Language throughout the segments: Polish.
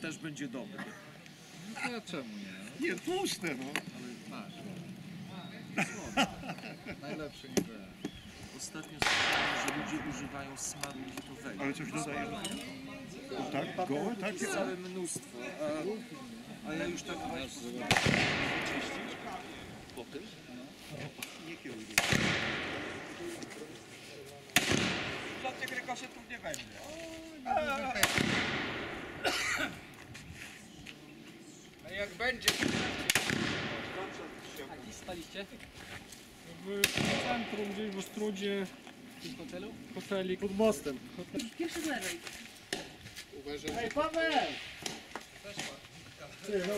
też będzie dobry. No czemu nie? Nie, tłuste, no. Masz. Najlepszy niby. Ostatnio słyszałem, że ludzie używają smaru liftowego. Ale coś dodaje. Tak, gołe, tak? Jest całe mnóstwo. A, a ja już tak właśnie wyczyścić po tym. Nie kieruj. Żadnych rykoszetów nie będzie. A jak będzie? A dziś spaliście W centrum, gdzieś w Ostrudzie, w hotelu? hoteli pod mostem. Pierwszy z lewej. Ej, Paweł! Ty, no.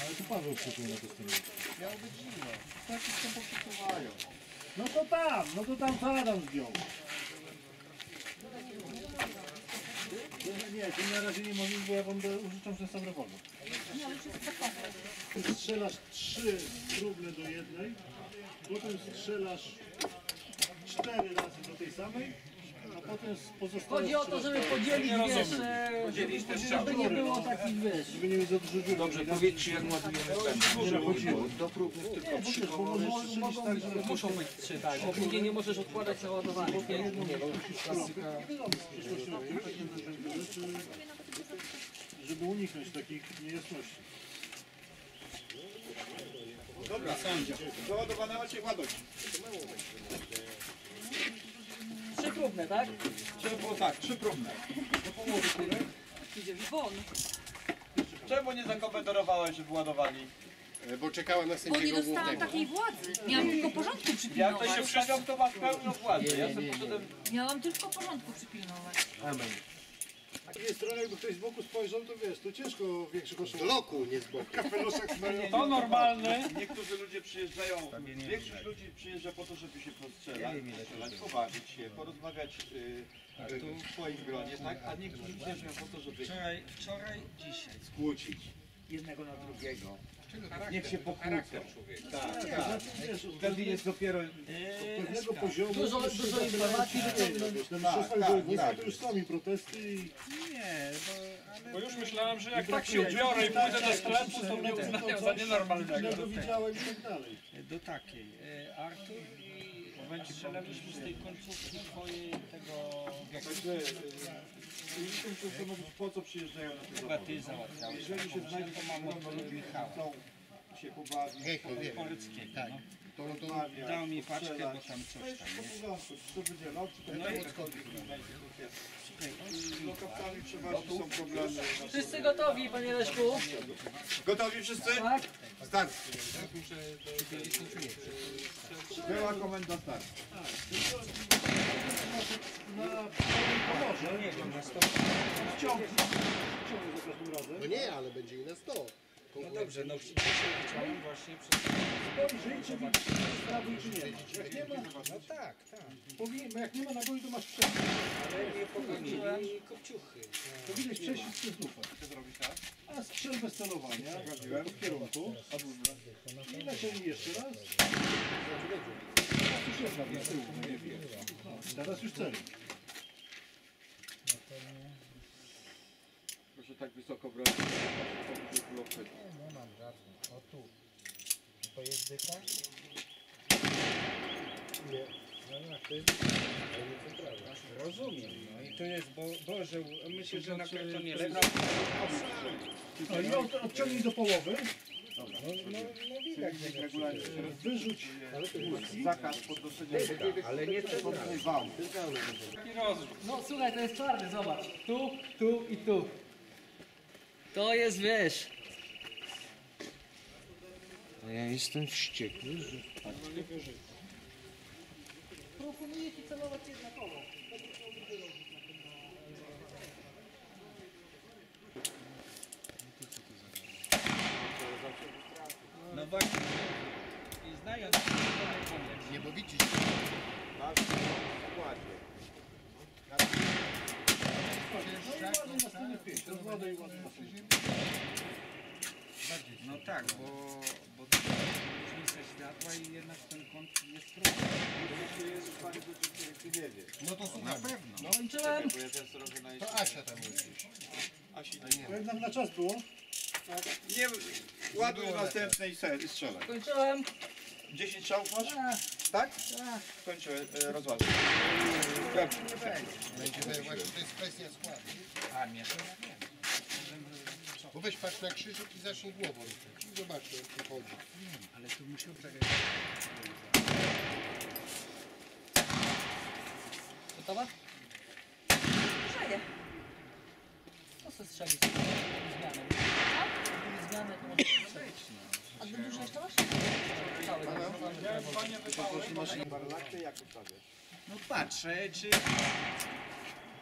Ale tu Paweł przyszedł na to stanowisko. Miało być zimno. Tak się poprzesuwają. No to tam, no to tam Adam zdjął. Nie, ty na razie nie możesz, bo ja wam użyczam ten sam rewolwer. Strzelasz trzy próbne do jednej, potem strzelasz cztery razy do tej samej, a potem z pozostałych Chodzi o to, żeby podzielić, wiesz, e, Podzielić te żeby nie było takich, wiesz, żeby nie mieć za dużo dziur. Dobrze, powiedzcie jak ładujemy pętlę. Do próbnych tylko trzy komory. tak, że muszą być trzy, tak, bo później nie możesz odkładać na ładowanie, nie? żeby uniknąć takich niejasności. Dobra, sądzia. Załadowana macie ładość. Trzy próbne, tak? Trzeba było tak, trzy próbne. Idzie won. Czemu nie zakomendowałeś, żeby ładowali? Bo czekała na Bo nie sędziego dostałam głównego. takiej władzy. Miałam tylko porządku Jak przypilnować. to się przyjął, to masz pełną władzę. Ja sobie poszedłem Miałam tylko porządku przypilnować. Z drugiej strony jakby ktoś z boku spojrzał, to wiesz, to ciężko większy Z koszul. loku, nie z boku. Kapeluszek znają. To normalne. Niektórzy ludzie przyjeżdżają, większość ludzi przyjeżdża po to, żeby się postrzelać, strzelać, pobawić się, porozmawiać y, y, w swoim gronie, tak? A niektórzy przyjeżdżają po to, żeby Wczoraj, wczoraj, dzisiaj. skłócić. Jednego na drugiego. Niech się pokłócą. Tak, tak. Wiesz, od Wtedy jest dopiero... pewnego poziomu... Dużo, dużo informacji wyciągnąć. Tak, wojewódzkich tak. to już sami protesty i Nie, bo, No już myślałem, że jak tak się ubiorę i pójdę do sklepu, to mnie uznają za nienormalnego. Źle widziałem i tak dalej. do takiej. E, Artur strzelaliśmy z tej końcówki twojej tego musimy się zastanowić, po co przyjeżdżają na te chyba ty załatwiałeś. Jeżeli się znajdą mam od Michała. chcą się pobawić. Poryckiego. Tak. No. To, no to Dał mi paczkę, bo tam to coś jest tam, nie? to No będzie i- Z lokawcami przeważnie są problemy. Wszyscy gotowi, panie Leszku? Gotowi wszyscy? Tak? Start. Była komenda start. Na pomorze wciągnie za każdym razem. no nie, ale będzie i na 100. No dobrze, no dzisiaj chciałem właśnie przez... Spojrzyj, czy widzisz nabój, czy nie ma. Jak nie ma, No tak, tak. powinien, jak nie ma naboi, to masz przejść. Ale nie pogonili kopciuchy. Powinieneś przejść przez lufę. A strzel bez celowania w kierunku. I lecieli jeszcze raz. Teraz już jest. No, Teraz już cel. Proszę tak wysoko brać. Powyżej kulowcego. Rozumiem, no i to jest, bo Boże, myślę, że na pewno nie lepiej. No i od, odciągnij do połowy. No, no, no widać, że Wyrzuć zakaz podnoszenia ale nie to Podnoszenia wału. No słuchaj, to jest twardy, zobacz. Tu, tu i tu. To jest, wiesz, Ja jestem wściekły, że... proponuję ci celować jednakowo. No właśnie. I znając... nie bo widzisz. ładnie na stronę 5. Rozładuj i ładnie na stronę No tak, bo, bo to jest różnica światła i jednak ten kąt jest prosty. ty nie wiesz. No to na pewno. Kończyłem. Bo ja teraz robię na To Asia tam jest gdzieś. Asi, Jak nam na czas było? Nie, ładuj następnej i se- i strzelaj. Kończyłem. 10 strzałów masz? A, Tak? Kończę, e, rozważę. Będzie właśnie, to jest kwestia składu. A wiem. Bo weź patrz na krzyżyk i zacznij głową ruszać. I zobacz, o co chodzi. Ale tu musiał czekać. Gotowa? Grzeje. To se strzelić. Zmianę. Zmianę, to może strzelić. A ty dużo jeszcze masz? Cały Barlakty jak ustawiasz? No patrzę, czy...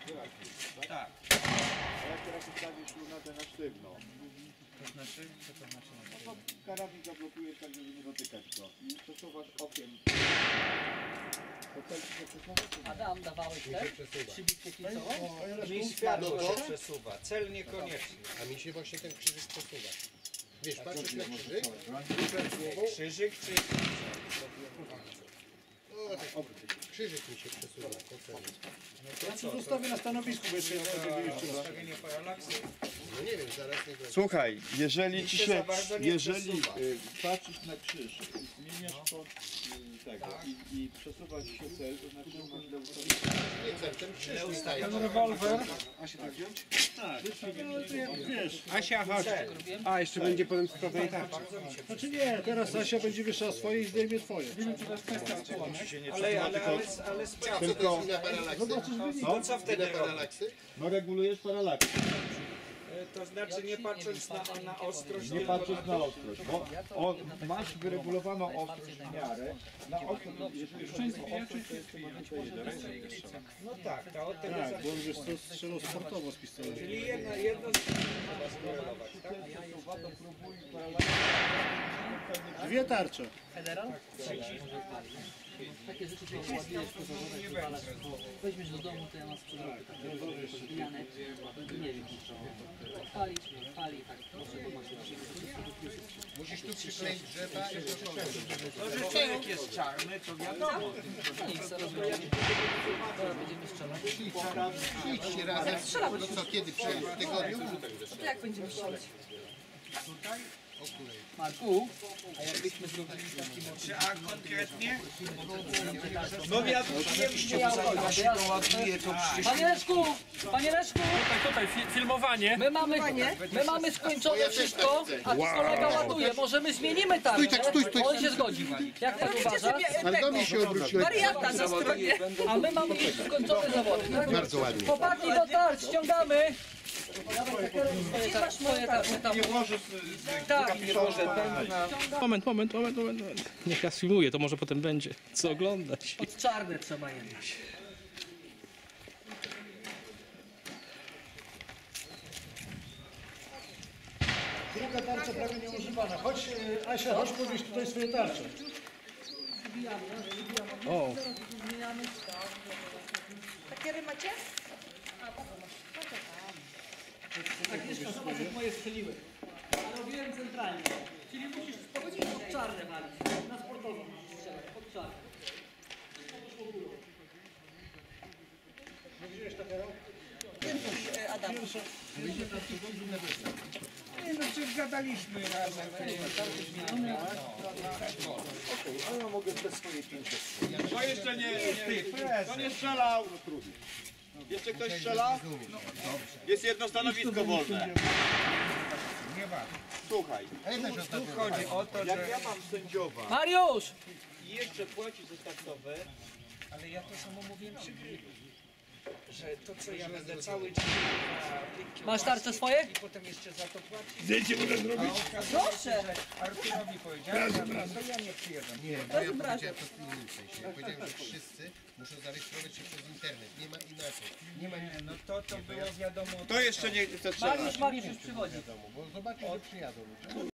Tak. A jak teraz ustawisz lunatę na sztywno? To znaczy, co to znaczy? No karabin zablokujesz tak, żeby nie dotykać go. I przesuwasz okiem. Przesuwa? Adam, dawałeś te? Przybitkę kilcową? Mi światło się przesuwa, cel niekoniecznie. A mi się właśnie ten krzyżyk posuwa. Wiesz, patrzysz na krzyżyk, Krzyżyk czy... o, tak, krzyżyk mi się przesuwa. To. Ja to zostawię na stanowisku, bo jeszcze ja Ustawienie paralaksu. No nie wiem, zaraz nie wiem. Słuchaj, jeżeli ci się się, za bardzo nie jeżeli przesuwa. y, patrzysz na krzyż i zmieniasz kąt y, tego i, i przesuwa ci się cel, to znaczy, że masz do ustawienia. Nie ten krzyż ustaje. Rewolwer. Wiesz, Asia, chodź. A, jeszcze będzie potem sprawdzenie tarczy. znaczy nie, teraz Asia będzie wieszała swoje i zdejmie twoje. Ale, ale, ale, ale sprawdź. Co to jest paralaksy? No co wtedy paralaksy? No regulujesz paralaks, To znaczy nie patrząc na, na ostrość, nie tylko patrząc na ostrość, bo o, masz wyregulowaną ostrość w miarę, na ostrość, jeżeli chodzi o ostrość, to tutaj jeden. No tak, to od tego Tak, bo on wiesz co, strzelał sportowo z pistoletu. Czyli jedno, jedno z trzeba skorelować, tak? Dwie tarcze. Federal? Takie rzeczy to ładujesz po zawodach, wywalasz, bo weźmiesz do domu, to ja mam sprzedawać takie pozbijane, nie wiem, co palić, pali, tak, proszę, bo masz Musisz tu przykleić drzewa i to To, że człowiek jest czarny, to wiadomo. nic, zaraz będziemy, strzelać. Idźcie razem. No co, kiedy przyjechać? W tygodniu? To jak będziemy strzelać? Marku, a jakbyśmy zrobili taki a konkretnie? No ja Panie Leszku, panie Leszku, Tutaj fi- filmowanie. my mamy, my mamy skończone wszystko, a kolega ładuje, może my zmienimy tarczę? Stój tak, stój, stój. On się zgodzi. Jak pan uważa? Ale do mnie się obróciłeś. Wariata na stronie. A my mamy już skończone zawody, tak? Bardzo ładnie. Chłopaki do tarcz, ściągamy! Nie włożysz Tak, Moment, moment, moment, moment. moment. Niech ja filmuję, to może potem będzie co oglądać. Pod czarne trzeba jednak. Druga tarcza prawie nieużywana. Chodź e, Asia, chodź podnieść tutaj swoje tarcze. O, Takie macie? Agnieszka, zobacz jak moje strzeliły. A robiłem centralnie. Czyli musisz spokojnie pod czarne walić. Na sportową musisz strzelać, pod czarne. Adam. Nie no, przecież gadaliśmy razem. No jeszcze nie, nie, to nie strzelał. Jeszcze ktoś strzela? Jest jedno stanowisko wolne. Słuchaj, Tu chodzi o to, jak ja mam sędziowa Mariusz! i jeszcze płaci za taktowe, Ale ja to samo mówiłem przy grillu. Że to co ja będę cały czas na Masz tarcze swoje? i potem jeszcze za to płacić. Zdjęcie mogę zrobić? Proszę. Arturowi powiedziałem, dobra, to ja nie przyjeżdżam. Nie, bo ja powiedziałem to w innym sensie. Ja powiedziałem, że wszyscy muszą zarejestrować się przez internet. Nie ma inaczej. Nie ma, nie, no to to było wiadomo. to jeszcze nie. Mariusz, Mariusz już przychodzi. Bo zobaczcie, że przyjadą.